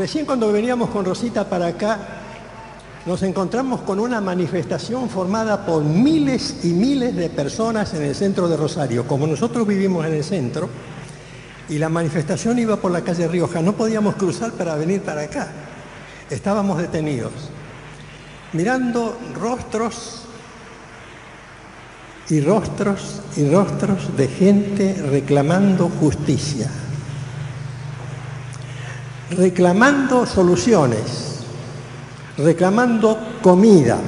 Recién cuando veníamos con Rosita para acá, nos encontramos con una manifestación formada por miles y miles de personas en el centro de Rosario. Como nosotros vivimos en el centro, y la manifestación iba por la calle Rioja, no podíamos cruzar para venir para acá. Estábamos detenidos, mirando rostros y rostros y rostros de gente reclamando justicia, reclamando soluciones, reclamando comida,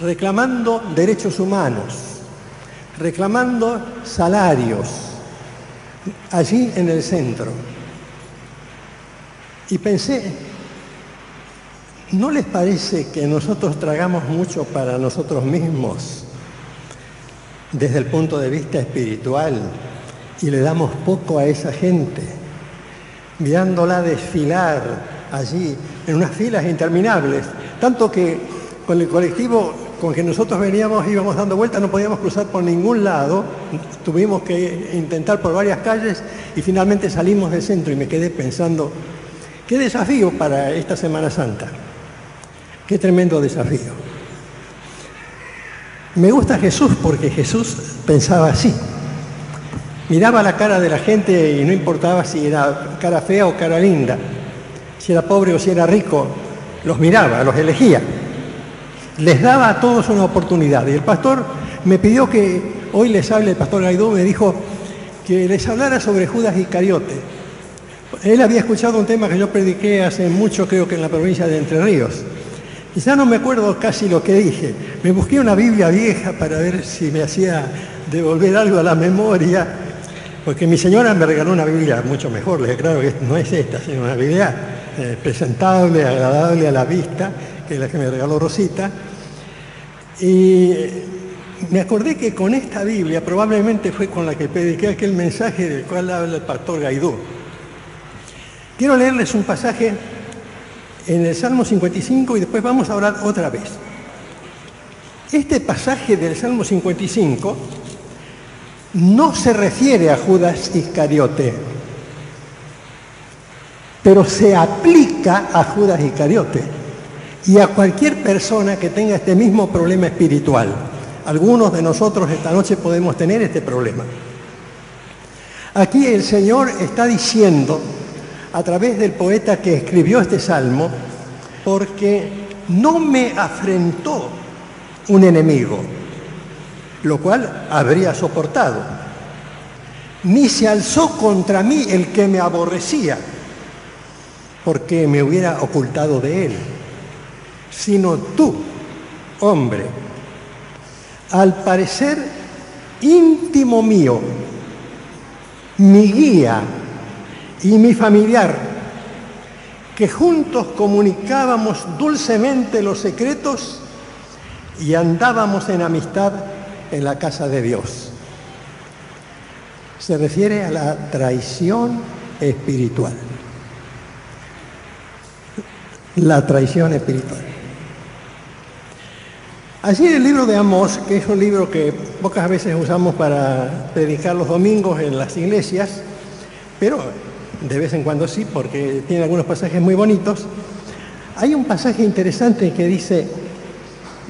reclamando derechos humanos, reclamando salarios, allí en el centro. Y pensé, ¿no les parece que nosotros tragamos mucho para nosotros mismos? desde el punto de vista espiritual y le damos poco a esa gente, mirándola desfilar allí en unas filas interminables, tanto que con el colectivo con que nosotros veníamos íbamos dando vueltas, no podíamos cruzar por ningún lado, tuvimos que intentar por varias calles y finalmente salimos del centro y me quedé pensando, qué desafío para esta Semana Santa, qué tremendo desafío. Me gusta Jesús porque Jesús pensaba así. Miraba la cara de la gente y no importaba si era cara fea o cara linda, si era pobre o si era rico, los miraba, los elegía. Les daba a todos una oportunidad. Y el pastor me pidió que hoy les hable, el pastor Gaidó me dijo que les hablara sobre Judas Iscariote. Él había escuchado un tema que yo prediqué hace mucho, creo que en la provincia de Entre Ríos ya no me acuerdo casi lo que dije. Me busqué una Biblia vieja para ver si me hacía devolver algo a la memoria, porque mi señora me regaló una Biblia mucho mejor. Le claro que no es esta, sino una Biblia eh, presentable, agradable a la vista, que es la que me regaló Rosita. Y me acordé que con esta Biblia probablemente fue con la que prediqué aquel mensaje del cual habla el pastor Gaidú. Quiero leerles un pasaje en el Salmo 55 y después vamos a hablar otra vez. Este pasaje del Salmo 55 no se refiere a Judas Iscariote, pero se aplica a Judas Iscariote y a cualquier persona que tenga este mismo problema espiritual. Algunos de nosotros esta noche podemos tener este problema. Aquí el Señor está diciendo a través del poeta que escribió este salmo, porque no me afrentó un enemigo, lo cual habría soportado, ni se alzó contra mí el que me aborrecía, porque me hubiera ocultado de él, sino tú, hombre, al parecer íntimo mío, mi guía, y mi familiar, que juntos comunicábamos dulcemente los secretos y andábamos en amistad en la casa de Dios. Se refiere a la traición espiritual. La traición espiritual. Así el libro de Amós, que es un libro que pocas veces usamos para predicar los domingos en las iglesias, pero de vez en cuando sí, porque tiene algunos pasajes muy bonitos. Hay un pasaje interesante que dice,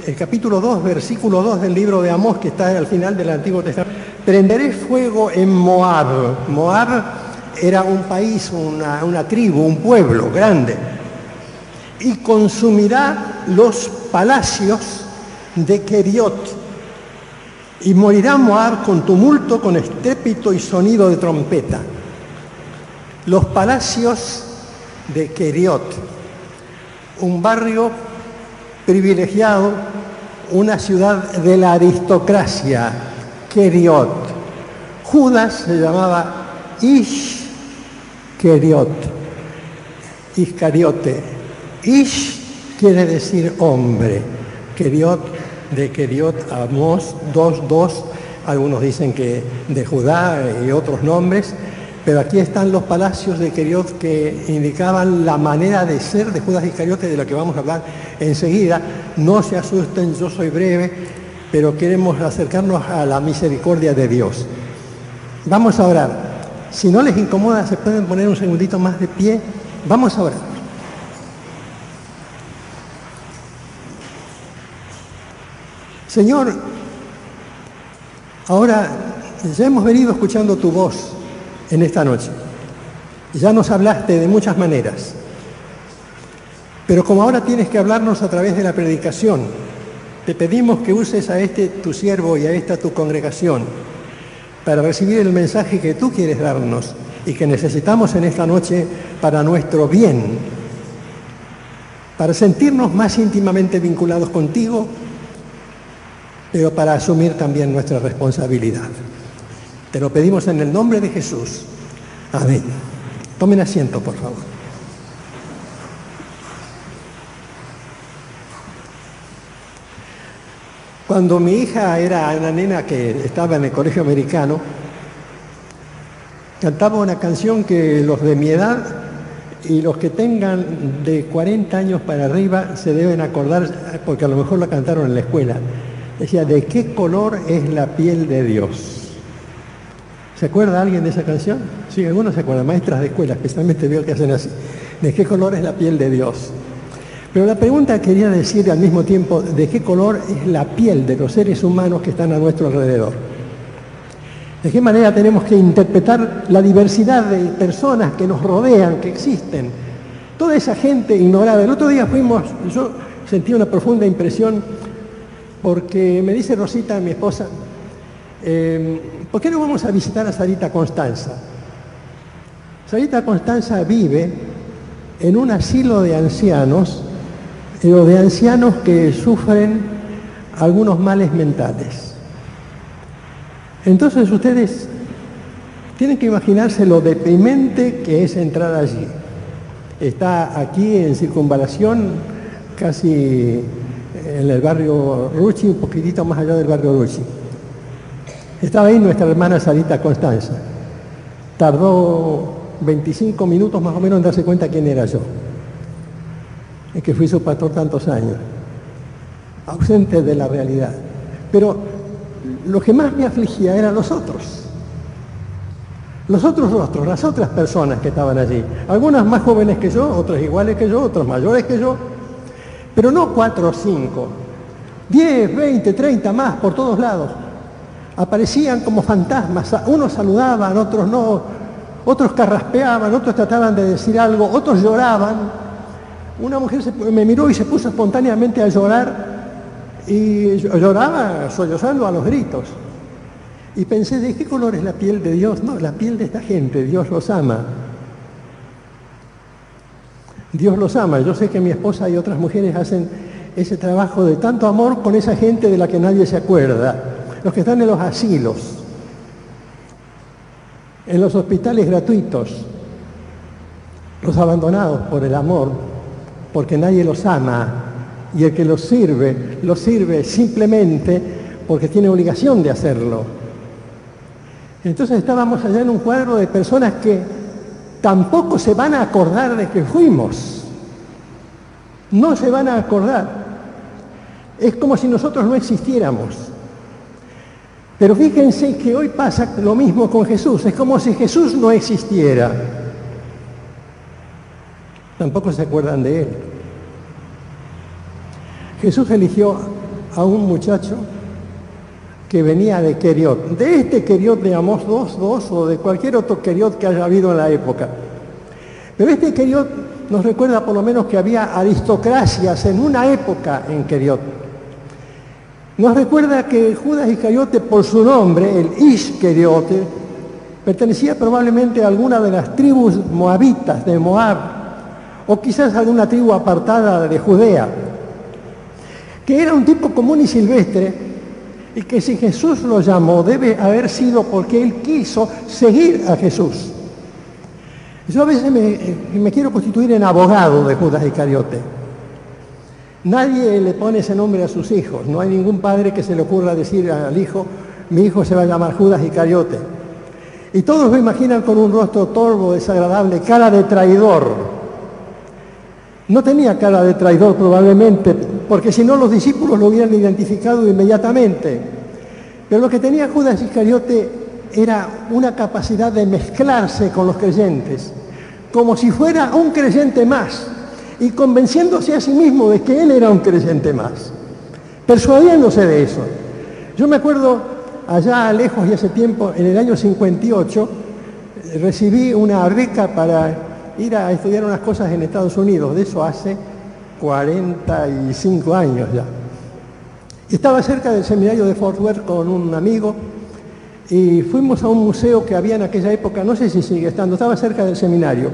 el capítulo 2, versículo 2 del libro de Amós, que está al final del Antiguo Testamento, prenderé fuego en Moab. Moab era un país, una, tribu, un pueblo grande, y consumirá los palacios de Keriot. Y morirá Moab con tumulto, con estrépito y sonido de trompeta los palacios de Keriot, un barrio privilegiado, una ciudad de la aristocracia, Keriot. Judas se llamaba Ish Keriot, Iscariote. Ish quiere decir hombre, Keriot de Keriot Amos, dos, dos, algunos dicen que de Judá y otros nombres, pero aquí están los palacios de Keriot que indicaban la manera de ser de Judas Iscariote, de lo que vamos a hablar enseguida. No se asusten, yo soy breve, pero queremos acercarnos a la misericordia de Dios. Vamos a orar. Si no les incomoda, se pueden poner un segundito más de pie Vamos a orar. Señor, ahora ya hemos venido escuchando tu voz en esta noche. Ya nos hablaste de muchas maneras. Pero como ahora tienes que hablarnos a través de la predicación, te pedimos que uses a este tu siervo y a esta tu congregación para recibir el mensaje que tú quieres darnos y que necesitamos en esta noche para nuestro bien, para sentirnos más íntimamente vinculados contigo, pero para asumir también nuestra responsabilidad. Te lo pedimos en el nombre de Jesús. Amén. Tomen asiento, por favor. Cuando mi hija era una nena que estaba en el colegio americano, cantaba una canción que los de mi edad y los que tengan de 40 años para arriba se deben acordar, porque a lo mejor la cantaron en la escuela. Decía, ¿de qué color es la piel de Dios? ¿Se acuerda alguien de esa canción? Sí, algunos se acuerdan, maestras de escuela, especialmente veo que hacen así. ¿De qué color es la piel de Dios? Pero la pregunta quería decir al mismo tiempo de qué color es la piel de los seres humanos que están a nuestro alrededor. De qué manera tenemos que interpretar la diversidad de personas que nos rodean, que existen. Toda esa gente ignorada. El otro día fuimos, yo sentí una profunda impresión porque me dice Rosita, mi esposa, em, ¿por qué no vamos a visitar a Sarita Constanza? Sarita Constanza vive en un asilo de ancianos de ancianos que sufren algunos males mentales. Entonces ustedes tienen que imaginarse lo deprimente que es entrar allí. Está aquí en circunvalación, casi en el barrio Ruchi, un poquitito más allá del barrio Ruchi. Estaba ahí nuestra hermana Sarita Constanza. Tardó 25 minutos más o menos en darse cuenta quién era yo en que fui su pastor tantos años, ausente de la realidad. Pero lo que más me afligía eran los otros, los otros rostros, las otras personas que estaban allí, algunas más jóvenes que yo, otras iguales que yo, otras mayores que yo, pero no cuatro o cinco, diez, veinte, treinta más por todos lados. Aparecían como fantasmas, unos saludaban, otros no, otros carraspeaban, otros trataban de decir algo, otros lloraban, una mujer me miró y se puso espontáneamente a llorar y lloraba sollozando a los gritos. Y pensé, ¿de qué color es la piel de Dios? No, la piel de esta gente, Dios los ama. Dios los ama. Yo sé que mi esposa y otras mujeres hacen ese trabajo de tanto amor con esa gente de la que nadie se acuerda. Los que están en los asilos, en los hospitales gratuitos, los abandonados por el amor, porque nadie los ama y el que los sirve, los sirve simplemente porque tiene obligación de hacerlo. Entonces estábamos allá en un cuadro de personas que tampoco se van a acordar de que fuimos. No se van a acordar. Es como si nosotros no existiéramos. Pero fíjense que hoy pasa lo mismo con Jesús. Es como si Jesús no existiera tampoco se acuerdan de él. Jesús eligió a un muchacho que venía de Queriot, de este Queriot de Amos 2, 2 o de cualquier otro Queriot que haya habido en la época. Pero este Queriot nos recuerda por lo menos que había aristocracias en una época en Queriot. Nos recuerda que Judas Iscariote, por su nombre, el Iscariote, pertenecía probablemente a alguna de las tribus moabitas de Moab, o quizás alguna tribu apartada de Judea, que era un tipo común y silvestre y que si Jesús lo llamó debe haber sido porque él quiso seguir a Jesús. Yo a veces me, me quiero constituir en abogado de Judas Iscariote. Nadie le pone ese nombre a sus hijos. No hay ningún padre que se le ocurra decir al hijo, mi hijo se va a llamar Judas Iscariote. Y todos lo imaginan con un rostro torvo, desagradable, cara de traidor. No tenía cara de traidor probablemente, porque si no los discípulos lo hubieran identificado inmediatamente. Pero lo que tenía Judas Iscariote era una capacidad de mezclarse con los creyentes, como si fuera un creyente más y convenciéndose a sí mismo de que él era un creyente más, persuadiéndose de eso. Yo me acuerdo allá lejos y hace tiempo, en el año 58, recibí una beca para ir a estudiar unas cosas en Estados Unidos, de eso hace 45 años ya. Estaba cerca del seminario de Fort Worth con un amigo y fuimos a un museo que había en aquella época, no sé si sigue estando, estaba cerca del seminario.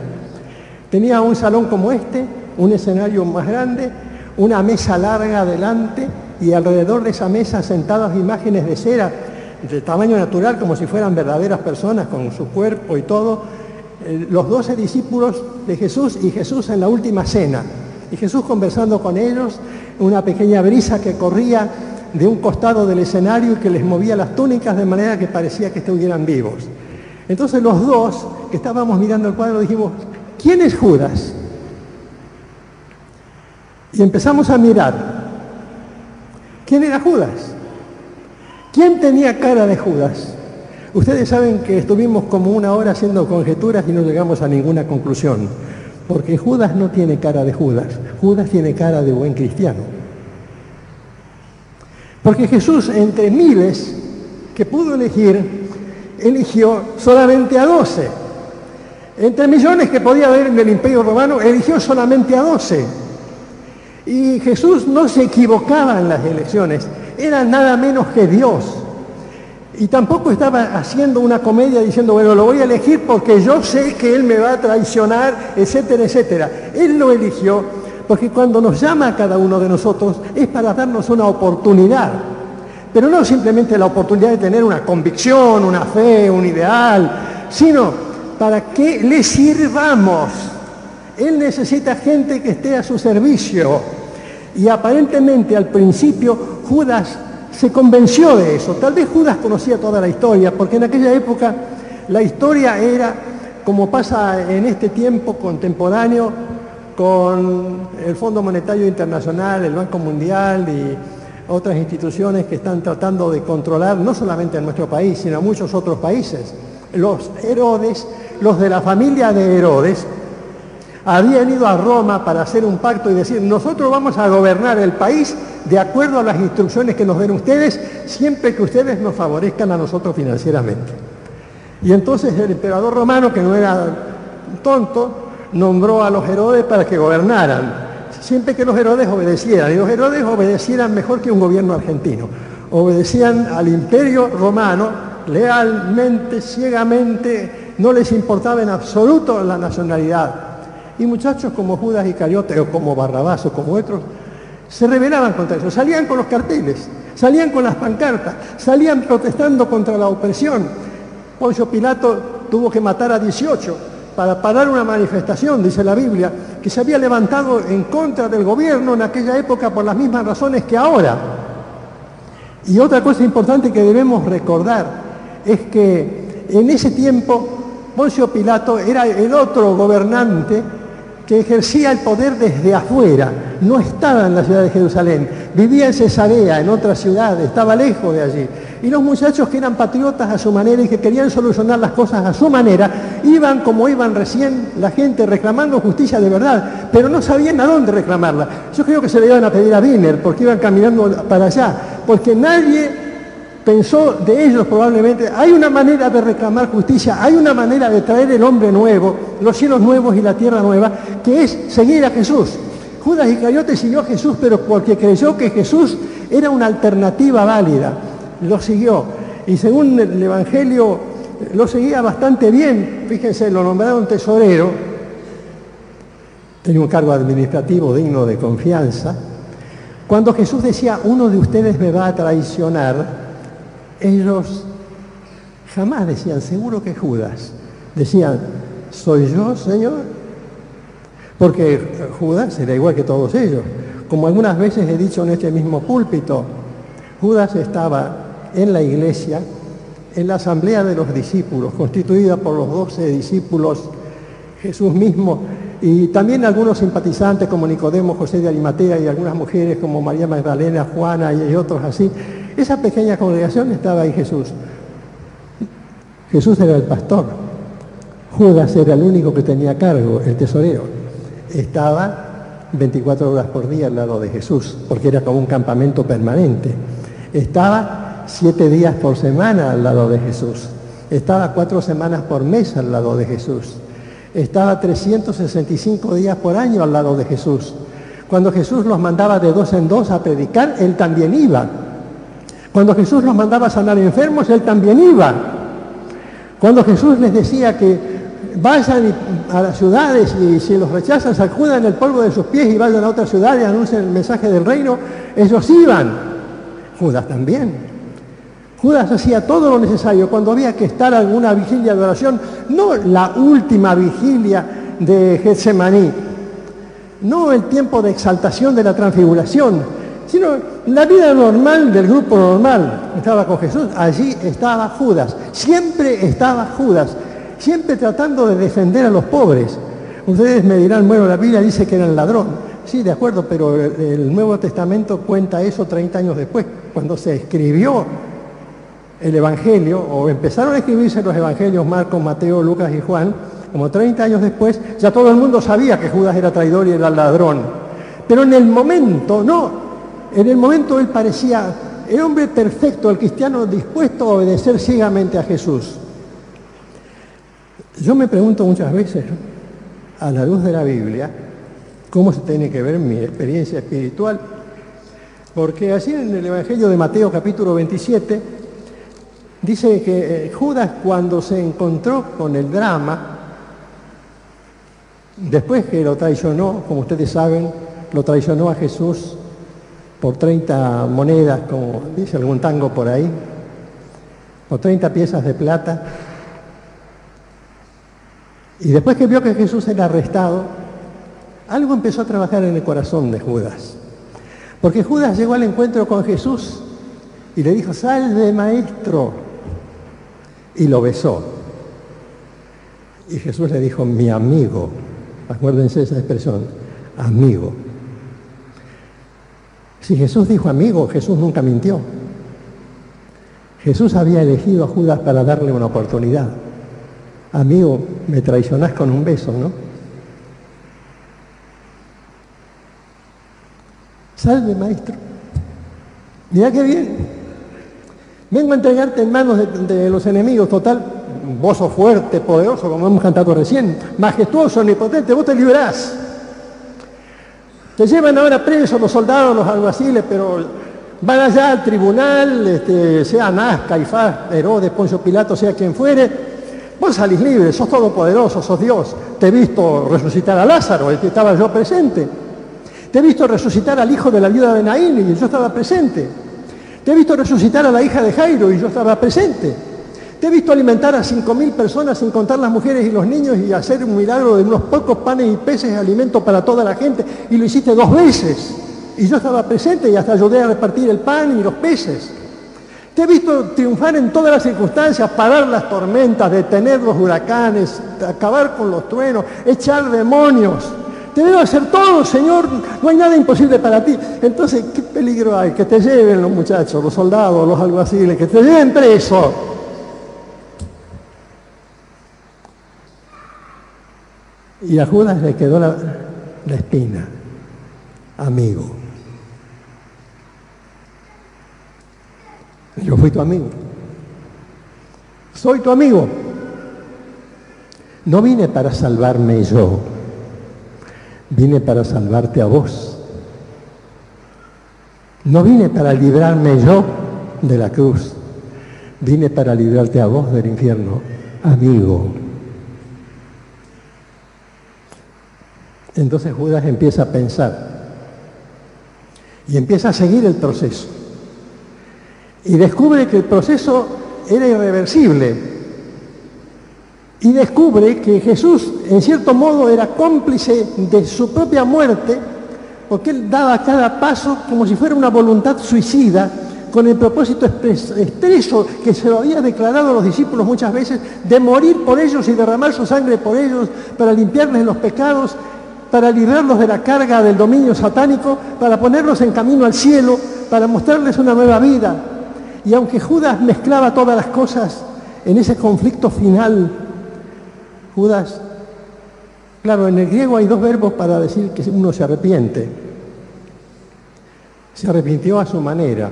Tenía un salón como este, un escenario más grande, una mesa larga adelante y alrededor de esa mesa sentadas imágenes de cera de tamaño natural, como si fueran verdaderas personas con su cuerpo y todo, eh, los doce discípulos de Jesús y Jesús en la última cena. Y Jesús conversando con ellos, una pequeña brisa que corría de un costado del escenario y que les movía las túnicas de manera que parecía que estuvieran vivos. Entonces los dos que estábamos mirando el cuadro dijimos, ¿quién es Judas? Y empezamos a mirar. ¿Quién era Judas? ¿Quién tenía cara de Judas? Ustedes saben que estuvimos como una hora haciendo conjeturas y no llegamos a ninguna conclusión, porque Judas no tiene cara de Judas, Judas tiene cara de buen cristiano. Porque Jesús, entre miles que pudo elegir, eligió solamente a doce. Entre millones que podía haber en el imperio romano, eligió solamente a doce. Y Jesús no se equivocaba en las elecciones, era nada menos que Dios. Y tampoco estaba haciendo una comedia diciendo, bueno, lo voy a elegir porque yo sé que Él me va a traicionar, etcétera, etcétera. Él lo eligió porque cuando nos llama a cada uno de nosotros es para darnos una oportunidad. Pero no simplemente la oportunidad de tener una convicción, una fe, un ideal, sino para que le sirvamos. Él necesita gente que esté a su servicio. Y aparentemente al principio Judas se convenció de eso. Tal vez Judas conocía toda la historia, porque en aquella época la historia era, como pasa en este tiempo contemporáneo, con el Fondo Monetario Internacional, el Banco Mundial y otras instituciones que están tratando de controlar no solamente a nuestro país, sino a muchos otros países. Los Herodes, los de la familia de Herodes, habían ido a Roma para hacer un pacto y decir, nosotros vamos a gobernar el país de acuerdo a las instrucciones que nos den ustedes, siempre que ustedes nos favorezcan a nosotros financieramente. Y entonces el emperador romano, que no era tonto, nombró a los Herodes para que gobernaran, siempre que los Herodes obedecieran. Y los Herodes obedecieran mejor que un gobierno argentino. Obedecían al imperio romano lealmente, ciegamente, no les importaba en absoluto la nacionalidad. Y muchachos como Judas Iscariote o como Barrabás o como otros se rebelaban contra eso, salían con los carteles, salían con las pancartas, salían protestando contra la opresión. Poncio Pilato tuvo que matar a 18 para parar una manifestación, dice la Biblia, que se había levantado en contra del gobierno en aquella época por las mismas razones que ahora. Y otra cosa importante que debemos recordar es que en ese tiempo Poncio Pilato era el otro gobernante que ejercía el poder desde afuera, no estaba en la ciudad de Jerusalén, vivía en Cesarea, en otra ciudad, estaba lejos de allí. Y los muchachos que eran patriotas a su manera y que querían solucionar las cosas a su manera, iban como iban recién la gente reclamando justicia de verdad, pero no sabían a dónde reclamarla. Yo creo que se le iban a pedir a Wiener porque iban caminando para allá, porque nadie pensó de ellos probablemente, hay una manera de reclamar justicia, hay una manera de traer el hombre nuevo, los cielos nuevos y la tierra nueva, que es seguir a Jesús. Judas Iscariote siguió a Jesús, pero porque creyó que Jesús era una alternativa válida, lo siguió. Y según el Evangelio, lo seguía bastante bien. Fíjense, lo nombraron tesorero, tenía un cargo administrativo digno de confianza. Cuando Jesús decía, uno de ustedes me va a traicionar, ellos jamás decían, seguro que Judas. Decían, ¿soy yo, Señor? Porque Judas era igual que todos ellos. Como algunas veces he dicho en este mismo púlpito, Judas estaba en la iglesia, en la asamblea de los discípulos, constituida por los doce discípulos, Jesús mismo, y también algunos simpatizantes como Nicodemo, José de Arimatea y algunas mujeres como María Magdalena, Juana y otros así, esa pequeña congregación estaba ahí Jesús. Jesús era el pastor. Judas era el único que tenía cargo, el tesorero. Estaba 24 horas por día al lado de Jesús, porque era como un campamento permanente. Estaba siete días por semana al lado de Jesús. Estaba cuatro semanas por mes al lado de Jesús. Estaba 365 días por año al lado de Jesús. Cuando Jesús los mandaba de dos en dos a predicar, él también iba. Cuando Jesús los mandaba sanar enfermos, él también iba. Cuando Jesús les decía que vayan a las ciudades y si los rechazan, sacudan el polvo de sus pies y vayan a otra ciudad y anuncien el mensaje del reino, ellos iban. Judas también. Judas hacía todo lo necesario cuando había que estar alguna vigilia de oración, no la última vigilia de Getsemaní, no el tiempo de exaltación de la transfiguración, sino la vida normal del grupo normal. Estaba con Jesús, allí estaba Judas, siempre estaba Judas, siempre tratando de defender a los pobres. Ustedes me dirán, bueno, la Biblia dice que era el ladrón. Sí, de acuerdo, pero el Nuevo Testamento cuenta eso 30 años después, cuando se escribió el Evangelio, o empezaron a escribirse los Evangelios Marcos, Mateo, Lucas y Juan, como 30 años después, ya todo el mundo sabía que Judas era traidor y era ladrón. Pero en el momento, no, en el momento él parecía el hombre perfecto, el cristiano dispuesto a obedecer ciegamente a Jesús. Yo me pregunto muchas veces, a la luz de la Biblia, cómo se tiene que ver mi experiencia espiritual. Porque así en el Evangelio de Mateo capítulo 27, dice que eh, Judas cuando se encontró con el drama, Después que lo traicionó, como ustedes saben, lo traicionó a Jesús por 30 monedas, como dice algún tango por ahí, o 30 piezas de plata. Y después que vio que Jesús era arrestado, algo empezó a trabajar en el corazón de Judas. Porque Judas llegó al encuentro con Jesús y le dijo, salve maestro. Y lo besó. Y Jesús le dijo, mi amigo. Acuérdense esa expresión, amigo. Si Jesús dijo amigo, Jesús nunca mintió. Jesús había elegido a Judas para darle una oportunidad. Amigo, me traicionás con un beso, ¿no? Salve, maestro. Mira qué bien. Vengo a entregarte en manos de, los enemigos, total vos fuerte, poderoso, como hemos cantado recién, majestuoso, omnipotente, vos te liberás. Te llevan ahora presos los soldados, los alguaciles, pero van allá al tribunal, este, sea Anás, Caifás, Herodes, Poncio Pilato, sea quien fuere, vos salís libre, sos todopoderoso, sos Dios. Te he visto resucitar a Lázaro, el que estaba yo presente. Te he visto resucitar al hijo de la viuda de Naín y yo estaba presente. Te he visto resucitar a la hija de Jairo y yo estaba presente. Te he visto alimentar a 5.000 personas sin contar las mujeres y los niños y hacer un milagro de unos pocos panes y peces de alimento para toda la gente y lo hiciste dos veces. Y yo estaba presente y hasta ayudé a repartir el pan y los peces. Te he visto triunfar en todas las circunstancias, parar las tormentas, detener los huracanes, acabar con los truenos, echar demonios. Te veo hacer todo, Señor, no hay nada imposible para ti. Entonces, ¿qué peligro hay? Que te lleven los muchachos, los soldados, los alguaciles, que te lleven preso. Y a Judas le quedó la, espina, amigo. Yo fui tu amigo. Soy tu amigo. No vine para salvarme yo, vine para salvarte a vos. No vine para librarme yo de la cruz, vine para librarte a vos del infierno, amigo. Entonces Judas empieza a pensar y empieza a seguir el proceso. Y descubre que el proceso era irreversible. Y descubre que Jesús, en cierto modo, era cómplice de su propia muerte, porque él daba cada paso como si fuera una voluntad suicida, con el propósito expreso que se lo había declarado a los discípulos muchas veces, de morir por ellos y derramar su sangre por ellos para limpiarles los pecados para librarlos de la carga del dominio satánico, para ponerlos en camino al cielo, para mostrarles una nueva vida. Y aunque Judas mezclaba todas las cosas en ese conflicto final, Judas, claro, en el griego hay dos verbos para decir que uno se arrepiente. Se arrepintió a su manera.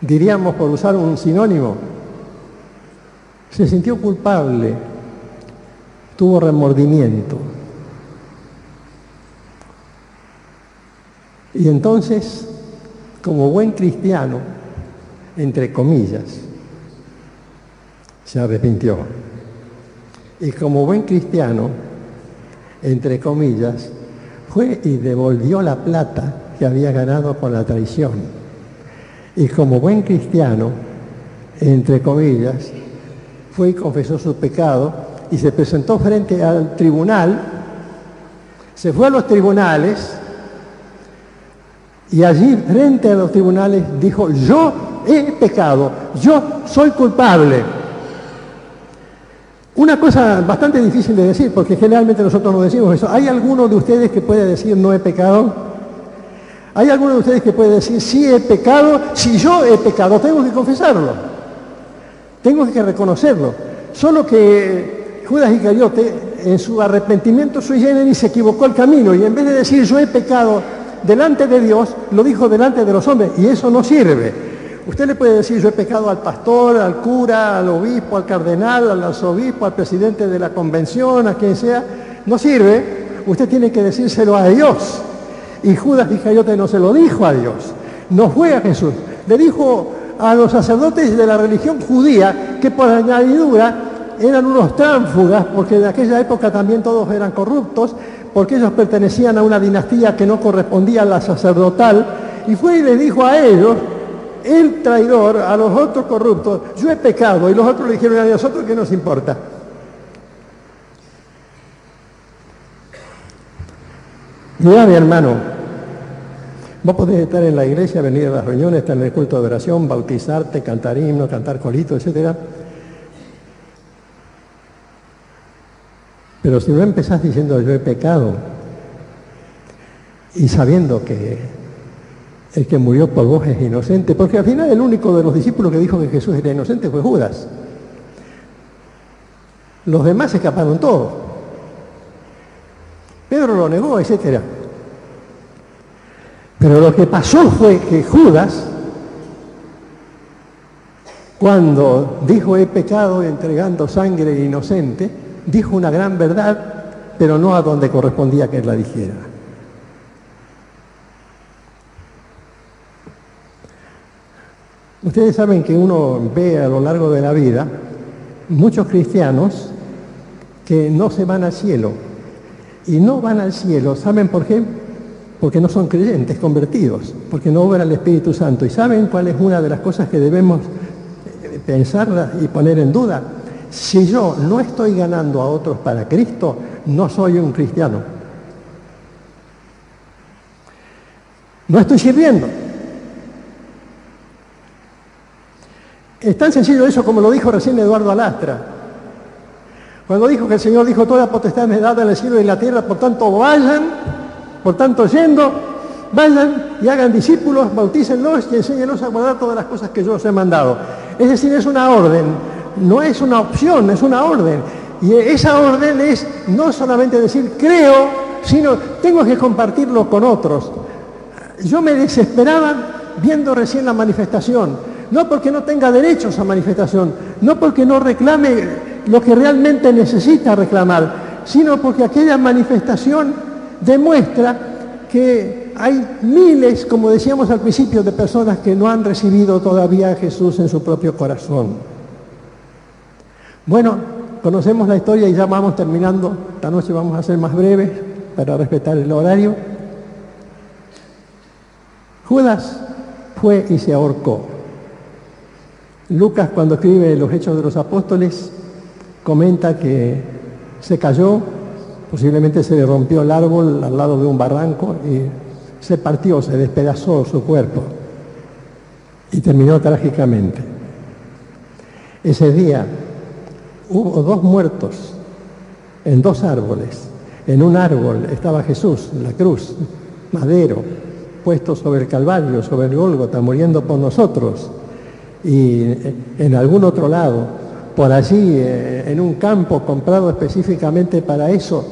Diríamos, por usar un sinónimo, se sintió culpable, tuvo remordimiento. Y entonces, como buen cristiano, entre comillas, se arrepintió. Y como buen cristiano, entre comillas, fue y devolvió la plata que había ganado por la traición. Y como buen cristiano, entre comillas, fue y confesó su pecado y se presentó frente al tribunal, se fue a los tribunales y allí frente a los tribunales dijo, yo he pecado, yo soy culpable. Una cosa bastante difícil de decir, porque generalmente nosotros no decimos eso. ¿Hay alguno de ustedes que puede decir no he pecado? ¿Hay alguno de ustedes que puede decir sí he pecado? Si yo he pecado, tengo que confesarlo. Tengo que reconocerlo. Solo que Judas Iscariote, en su arrepentimiento sui generis, se equivocó el camino y en vez de decir yo he pecado delante de Dios, lo dijo delante de los hombres y eso no sirve. Usted le puede decir, yo he pecado al pastor, al cura, al obispo, al cardenal, al arzobispo, al presidente de la convención, a quien sea. No sirve. Usted tiene que decírselo a Dios. Y Judas Iscariote no se lo dijo a Dios. No fue a Jesús. Le dijo a los sacerdotes de la religión judía que por añadidura eran unos tránfugas, porque en aquella época también todos eran corruptos, porque ellos pertenecían a una dinastía que no correspondía a la sacerdotal, y fue y le dijo a ellos, el traidor, a los otros corruptos, yo he pecado, y los otros le dijeron a nosotros que nos importa. Mira, mi hermano, vos podés estar en la iglesia, venir a las reuniones, estar en el culto de oración, bautizarte, cantar himnos, cantar colito, etcétera Pero si no empezás diciendo yo he pecado y sabiendo que el que murió por vos es inocente, porque al final el único de los discípulos que dijo que Jesús era inocente fue Judas. Los demás escaparon todos. Pedro lo negó, etc. Pero lo que pasó fue que Judas, cuando dijo he pecado entregando sangre inocente, dijo una gran verdad, pero no a donde correspondía que la dijera. Ustedes saben que uno ve a lo largo de la vida muchos cristianos que no se van al cielo. Y no van al cielo, ¿saben por qué? Porque no son creyentes convertidos, porque no obra el Espíritu Santo. ¿Y saben cuál es una de las cosas que debemos pensar y poner en duda? Si yo no estoy ganando a otros para Cristo, no soy un cristiano. No estoy sirviendo. Es tan sencillo eso como lo dijo recién Eduardo Alastra. Cuando dijo que el Señor dijo, toda potestad me dada en el cielo y en la tierra, por tanto vayan, por tanto yendo, vayan y hagan discípulos, bautícenlos y enséñenlos a guardar todas las cosas que yo os he mandado. Es decir, es una orden no es una opción, es una orden. Y esa orden es no solamente decir creo, sino tengo que compartirlo con otros. Yo me desesperaba viendo recién la manifestación, no porque no tenga derecho a manifestación, no porque no reclame lo que realmente necesita reclamar, sino porque aquella manifestación demuestra que hay miles, como decíamos al principio, de personas que no han recibido todavía a Jesús en su propio corazón. Bueno, conocemos la historia y ya vamos terminando. Esta noche vamos a ser más breves para respetar el horario. Judas fue y se ahorcó. Lucas cuando escribe los Hechos de los Apóstoles comenta que se cayó, posiblemente se le rompió el árbol al lado de un barranco y se partió, se despedazó su cuerpo y terminó trágicamente. Ese día hubo dos muertos en dos árboles. En un árbol estaba Jesús, la cruz, madero, puesto sobre el Calvario, sobre el Gólgota, muriendo por nosotros. Y en algún otro lado por allí, eh, en un campo comprado específicamente para eso,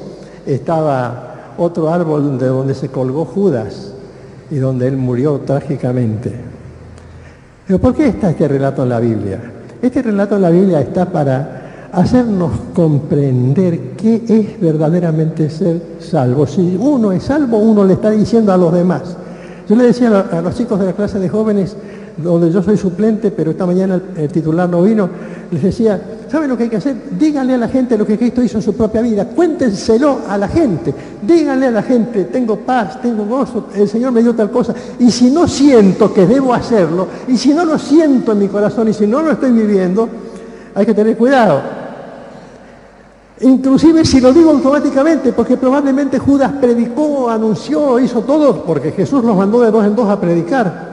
estaba otro árbol de donde se colgó Judas y donde él murió trágicamente. Pero ¿por qué está este relato en la Biblia? Este relato en la Biblia está para hacernos comprender qué es verdaderamente ser salvo. Si uno es salvo, uno le está diciendo a los demás. Yo le decía a los chicos de la clase de jóvenes, donde yo soy suplente, pero esta mañana el titular no vino, les decía, ¿saben lo que hay que hacer? Díganle a la gente lo que Cristo hizo en su propia vida, cuéntenselo a la gente, díganle a la gente, tengo paz, tengo gozo, el Señor me dio tal cosa, y si no siento que debo hacerlo, y si no lo siento en mi corazón, y si no lo estoy viviendo, hay que tener cuidado. Inclusive si lo digo automáticamente, porque probablemente Judas predicó, anunció, hizo todo, porque Jesús los mandó de dos en dos a predicar.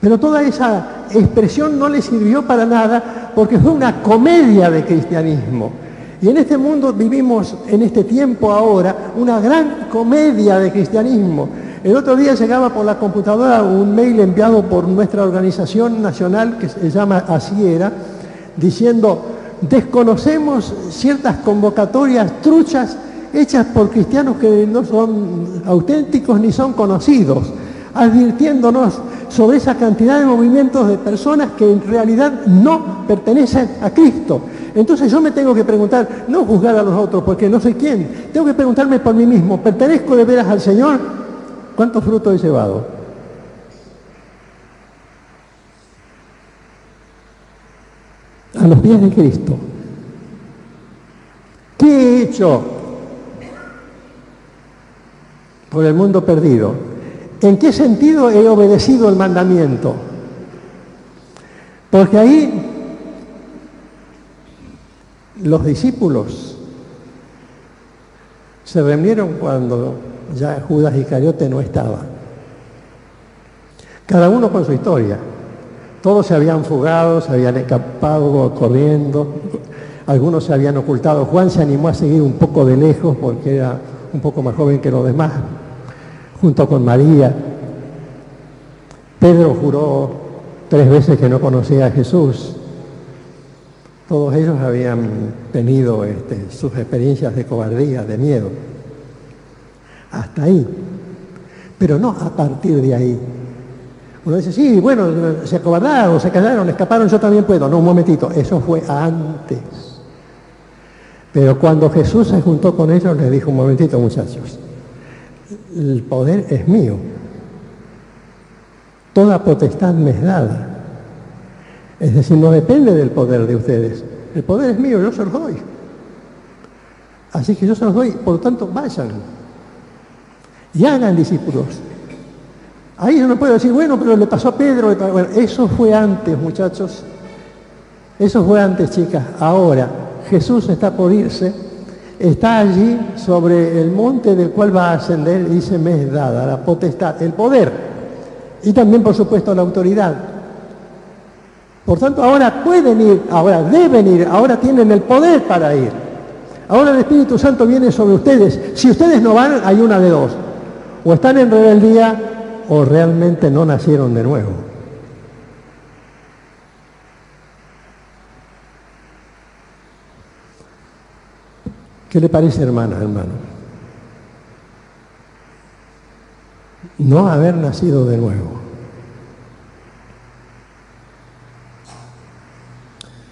Pero toda esa expresión no le sirvió para nada porque fue una comedia de cristianismo. Y en este mundo vivimos en este tiempo ahora una gran comedia de cristianismo. El otro día llegaba por la computadora un mail enviado por nuestra organización nacional que se llama Asiera, diciendo, desconocemos ciertas convocatorias truchas hechas por cristianos que no son auténticos ni son conocidos, advirtiéndonos sobre esa cantidad de movimientos de personas que en realidad no pertenecen a Cristo. Entonces yo me tengo que preguntar, no juzgar a los otros porque no soy quién, tengo que preguntarme por mí mismo, ¿pertenezco de veras al Señor? ¿Cuántos frutos he llevado? A los pies de Cristo. ¿Qué he hecho por el mundo perdido? ¿En qué sentido he obedecido el mandamiento? Porque ahí los discípulos se reunieron cuando ya Judas Iscariote no estaba. Cada uno con su historia. Todos se habían fugado, se habían escapado corriendo, algunos se habían ocultado. Juan se animó a seguir un poco de lejos porque era un poco más joven que los demás junto con María. Pedro juró tres veces que no conocía a Jesús. Todos ellos habían tenido este, sus experiencias de cobardía, de miedo. Hasta ahí. Pero no a partir de ahí. Uno dice, sí, bueno, se acobardaron, se callaron, escaparon, yo también puedo. No, un momentito, eso fue antes. Pero cuando Jesús se juntó con ellos, les dijo, un momentito muchachos, el poder es mío. Toda potestad me es dada. Es decir, no depende del poder de ustedes. El poder es mío, yo se los doy. Así que yo se los doy, por lo tanto, vayan y hagan discípulos. Ahí yo no puedo decir, bueno, pero le pasó a Pedro. Bueno, eso fue antes, muchachos. Eso fue antes, chicas. Ahora, Jesús está por irse está allí sobre el monte del cual va a ascender y dice, me es dada la potestad, el poder y también, por supuesto, la autoridad. Por tanto, ahora pueden ir, ahora deben ir, ahora tienen el poder para ir. Ahora el Espíritu Santo viene sobre ustedes. Si ustedes no van, hay una de dos. O están en rebeldía o realmente no nacieron de nuevo. ¿Qué le parece, hermana, hermano? No haber nacido de nuevo.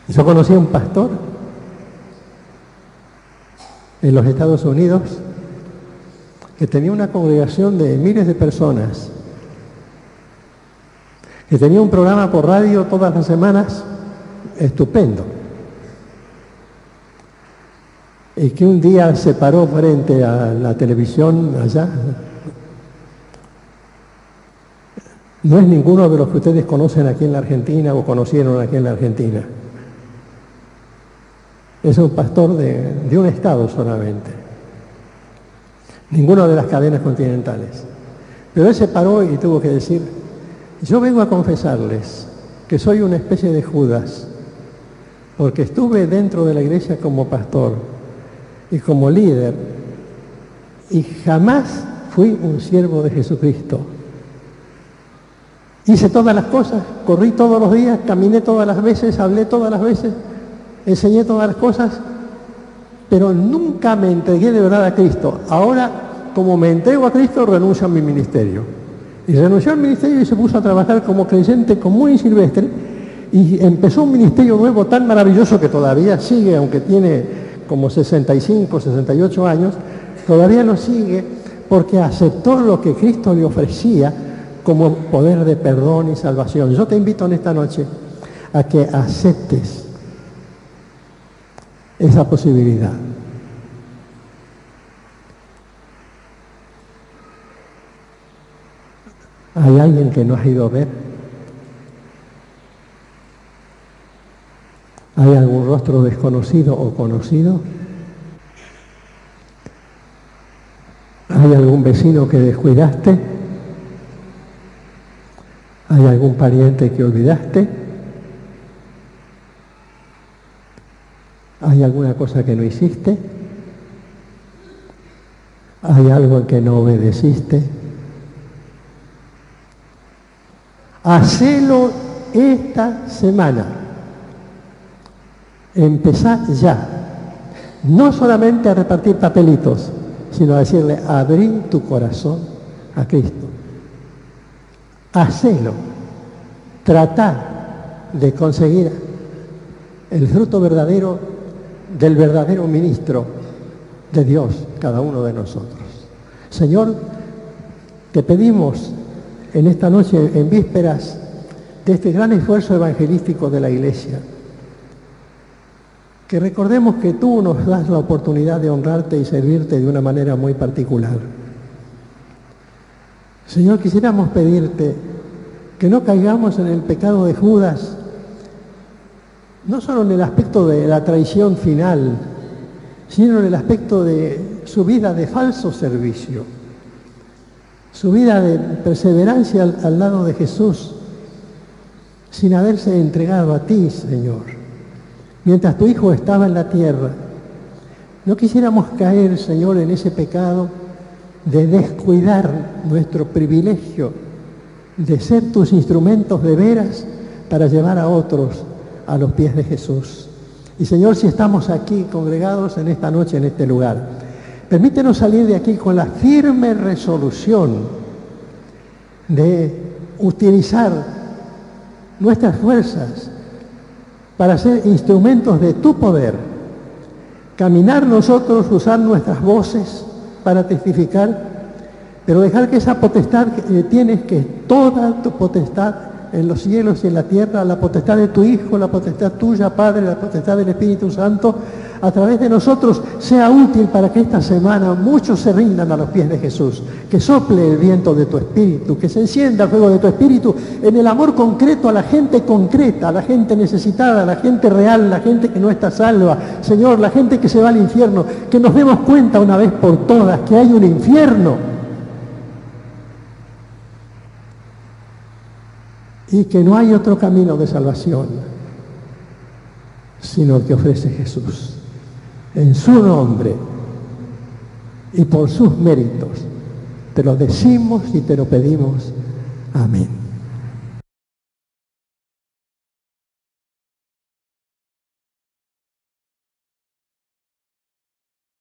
Yo conocí a un pastor en los Estados Unidos que tenía una congregación de miles de personas, que tenía un programa por radio todas las semanas estupendo y que un día se paró frente a la televisión allá. No es ninguno de los que ustedes conocen aquí en la Argentina o conocieron aquí en la Argentina. Es un pastor de, de un estado solamente. Ninguno de las cadenas continentales. Pero él se paró y tuvo que decir, yo vengo a confesarles que soy una especie de Judas, porque estuve dentro de la iglesia como pastor, y como líder. Y jamás fui un siervo de Jesucristo. Hice todas las cosas, corrí todos los días, caminé todas las veces, hablé todas las veces, enseñé todas las cosas, pero nunca me entregué de verdad a Cristo. Ahora, como me entrego a Cristo, renuncio a mi ministerio. Y renunció al ministerio y se puso a trabajar como creyente común y silvestre y empezó un ministerio nuevo tan maravilloso que todavía sigue, aunque tiene como 65, 68 años, todavía lo sigue porque aceptó lo que Cristo le ofrecía como poder de perdón y salvación. Yo te invito en esta noche a que aceptes esa posibilidad. ¿Hay alguien que no ha ido a ver? ¿Hay algún rostro desconocido o conocido? ¿Hay algún vecino que descuidaste? ¿Hay algún pariente que olvidaste? ¿Hay alguna cosa que no hiciste? ¿Hay algo en que no obedeciste? Hacelo esta semana. Empezá ya. No solamente a repartir papelitos, sino a decirle, abrí tu corazón a Cristo. Hacelo. Trata de conseguir el fruto verdadero del verdadero ministro de Dios, cada uno de nosotros. Señor, te pedimos en esta noche, en vísperas de este gran esfuerzo evangelístico de la Iglesia, que recordemos que tú nos das la oportunidad de honrarte y servirte de una manera muy particular. Señor, quisiéramos pedirte que no caigamos en el pecado de Judas, no solo en el aspecto de la traición final, sino en el aspecto de su vida de falso servicio su vida de perseverancia al, lado de Jesús, sin haberse entregado a ti, Señor, mientras tu Hijo estaba en la tierra. No quisiéramos caer, Señor, en ese pecado de descuidar nuestro privilegio de ser tus instrumentos de veras para llevar a otros a los pies de Jesús. Y Señor, si estamos aquí congregados en esta noche, en este lugar, Permítenos salir de aquí con la firme resolución de utilizar nuestras fuerzas para ser instrumentos de tu poder. Caminar nosotros, usar nuestras voces para testificar, pero dejar que esa potestad que tienes, que toda tu potestad en los cielos y en la tierra, la potestad de tu Hijo, la potestad tuya, Padre, la potestad del Espíritu Santo, a través de nosotros sea útil para que esta semana muchos se rindan a los pies de Jesús, que sople el viento de tu espíritu, que se encienda el fuego de tu espíritu en el amor concreto a la gente concreta, a la gente necesitada, a la gente real, la gente que no está salva, Señor, la gente que se va al infierno, que nos demos cuenta una vez por todas que hay un infierno. Y que no hay otro camino de salvación sino el que ofrece Jesús en su nombre y por sus méritos. Te lo decimos y te lo pedimos. Amén.